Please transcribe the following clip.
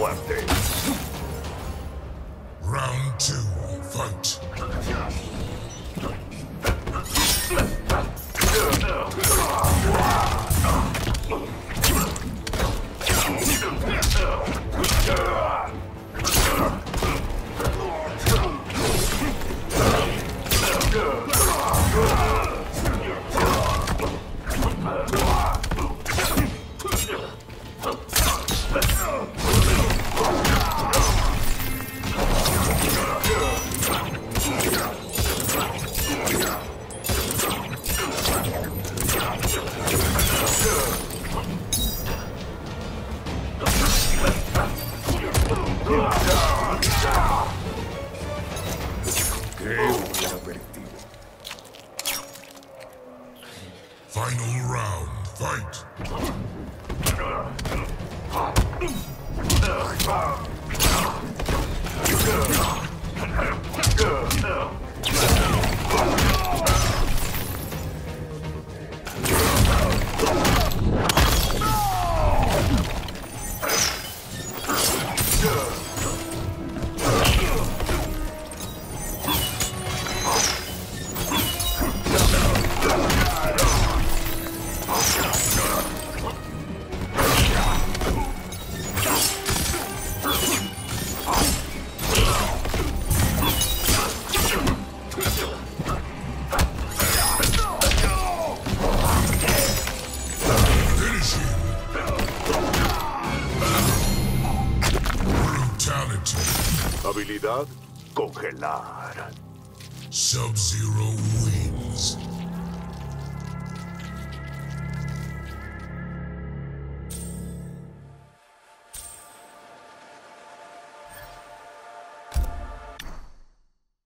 muerte. Round two, fight. Final round. Fight. Habilidad, congelar. Sub-Zero wins.